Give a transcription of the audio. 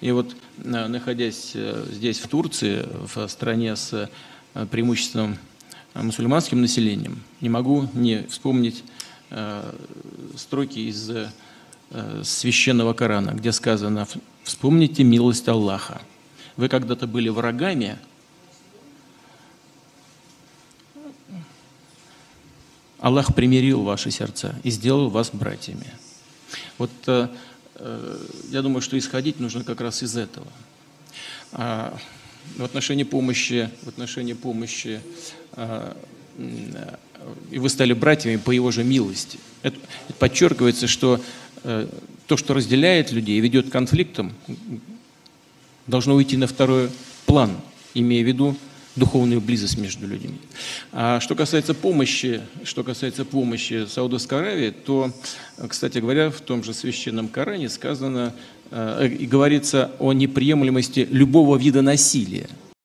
И вот, находясь здесь, в Турции, в стране с преимуществом мусульманским населением, не могу не вспомнить строки из священного Корана, где сказано «Вспомните милость Аллаха. Вы когда-то были врагами, Аллах примирил ваши сердца и сделал вас братьями. Вот э, э, я думаю, что исходить нужно как раз из этого. А, в отношении помощи, в отношении помощи а, и вы стали братьями по его же милости. Это подчеркивается, что э, то, что разделяет людей и ведет к конфликтам, должно уйти на второй план, имея в виду духовную близость между людьми. А что касается помощи, что касается помощи Саудовской Аравии, то, кстати говоря, в том же священном Коране сказано э, и говорится о неприемлемости любого вида насилия –